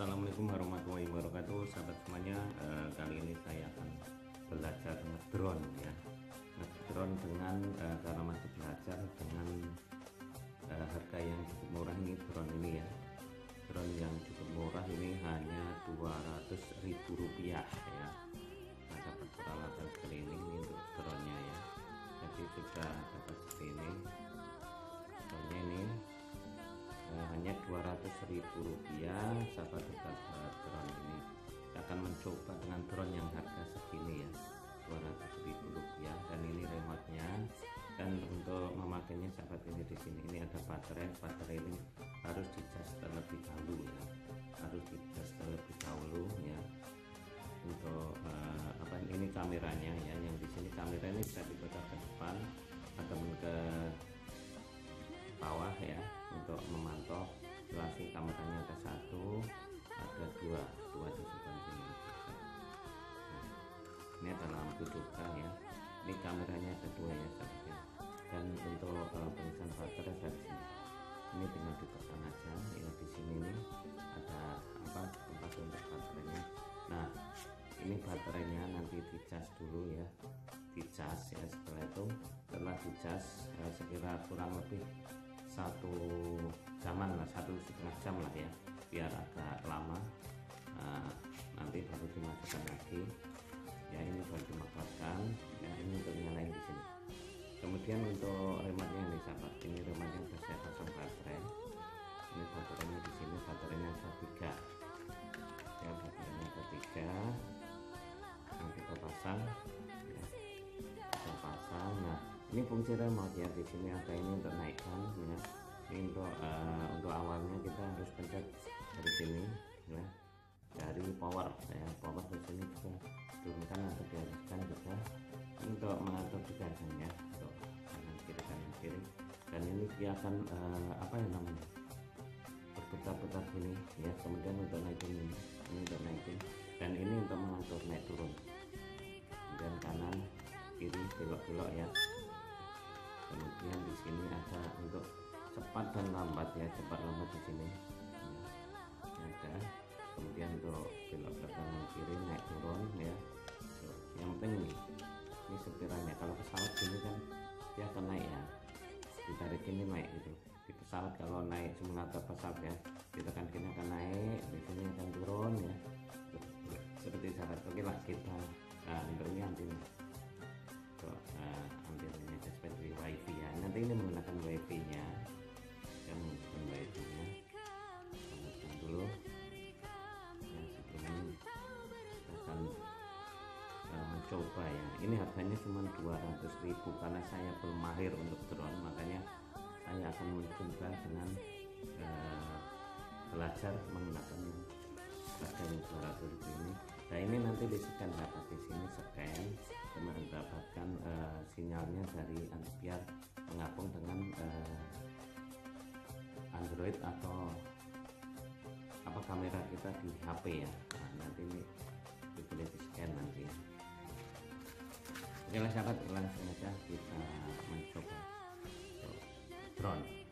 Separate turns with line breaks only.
Assalamualaikum warahmatullahi wabarakatuh sahabat semuanya. Eh, kali ini saya akan belajar ngedrone ya. Ngedrone dengan eh, karena masih belajar dengan eh, harga yang cukup murah ini drone ini ya. Drone yang cukup murah ini hanya 200.000 rupiah ya. Nah, dapat peralatan screening ini untuk drone nya ya. Jadi sudah dapat screening hanya 200.000 rupiah sahabat tetap drone ini. Kita akan mencoba dengan drone yang harga segini ya 200.000 rupiah. Dan ini remote nya dan untuk memakainya sahabat ini di sini ini ada baterai. Baterai ini harus dicas terlebih dahulu ya. Harus dicas terlebih dahulu ya. Untuk uh, apa ini kameranya ya yang di sini kamera ini bisa diputar ke depan ini ada lampu juga ya. Ini kameranya ada dua ya sahabat dan untuk uh, pengisian baterai dari sini. Ini tinggal ditekan aja ya di sini nih. Ada apa tempat untuk baterainya. Nah ini baterainya nanti dicas dulu ya. Dicas ya setelah itu. Setelah dicas eh, sekira kurang lebih satu jaman lah satu setengah jam lah ya. Biar agak lama. Nah, nanti baru dimasukkan lagi ya ini baru dimakamkan ya ini untuk nyalain di sini. Kemudian untuk remote nya nih sahabat. Ini remote nya sudah saya pasang baterai. Ini baterainya di sini baterainya ada tiga. Ya baterainya ada tiga. Nah kita pasang. Ya. kita pasang. Nah ini fungsi remote ya di sini. Ada ini untuk naikkan ya. Ini untuk uh, untuk awalnya kita harus pencet dari sini ya. Dari power ya. Power di sini juga dan akan uh, apa yang namanya berputar-putar sini ya kemudian untuk naikin ini ini untuk naikin dan ini untuk mengatur naik turun. Kemudian kanan kiri belok-belok ya. Kemudian di sini ada untuk cepat dan lambat ya cepat lambat di sini. Ya, ada. Kemudian untuk belok ke kanan kiri naik turun ya. Yang penting ini ini sekiranya kalau pesawat gini kan dia akan naik ya ditarik ini naik gitu. Di pesawat kalau naik simulator pesawat ya. Kita kan kini akan naik di sini akan turun ya. Seperti sahabat oke lah kita nah ini antinya untuk uh, seperti wifi ya. Nanti ini menggunakan wifi nya mencoba ya ini harganya cuma 200.000 karena saya belum mahir untuk drone makanya saya akan mencoba dengan uh, belajar menggunakan harga yang 200.000 ini. Nah ini nanti di scan dapat di sini scan dan mendapatkan uh, sinyalnya dari biar mengapung dengan uh, Android atau apa kamera kita di HP ya. Nah, nanti ini boleh di scan nanti oke sahabat langsung aja kita mencoba. Drone